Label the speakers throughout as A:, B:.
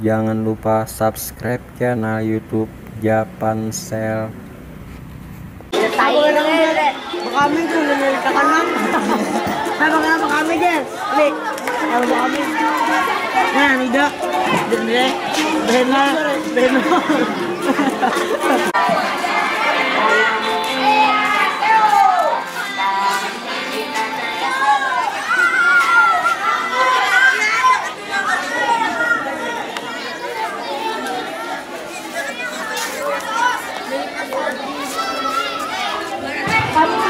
A: Jangan lupa subscribe channel YouTube
B: kami nah tidak deh Bena Bena
C: Ada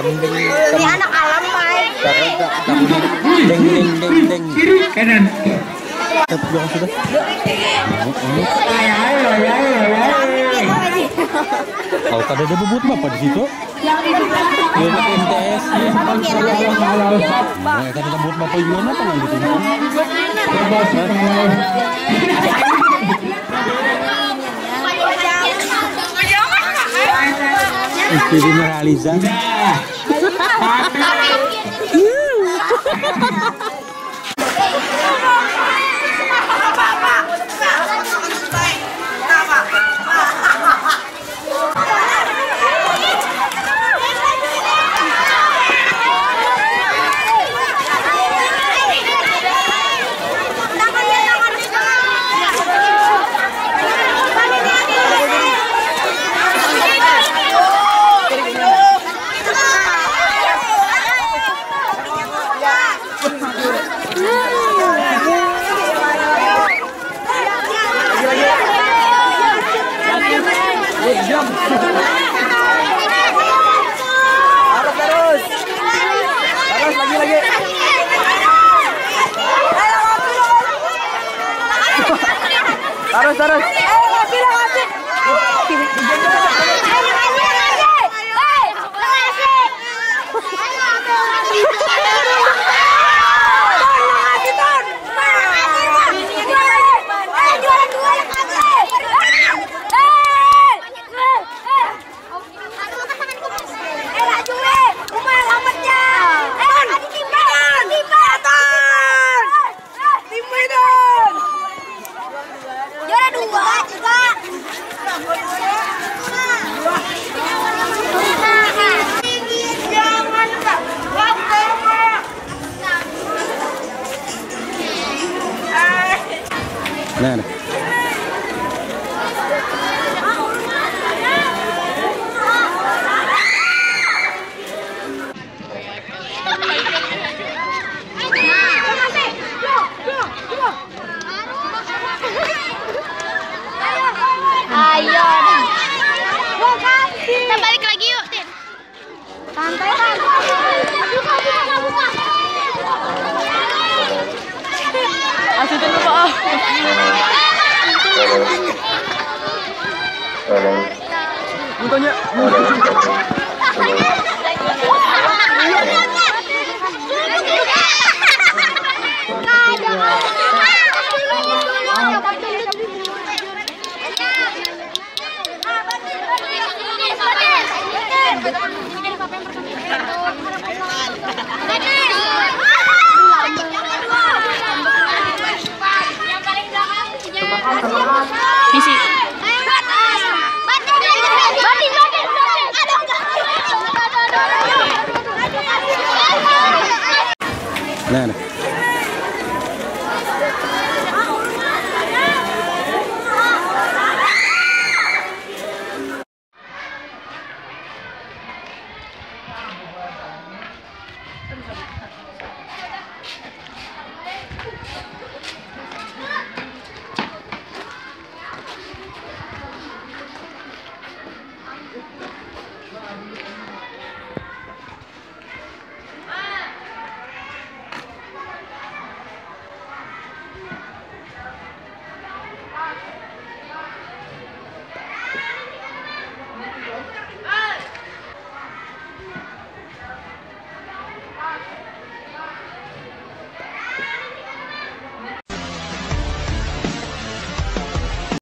C: Ini anak alam, Pai.
A: deng deng deng deng.
D: kiri kanan
A: Tetap dong sudah. Kalau tadi ada bebut apa di situ? Iya, MTS. Nah, tadi apa nggak gitu? Istri Nurhaliza.
E: nè
A: Nah, nah.
E: Ayo. Kita balik lagi yuk, Tin. Santai, santai.
B: contohnya. Misi. Yani.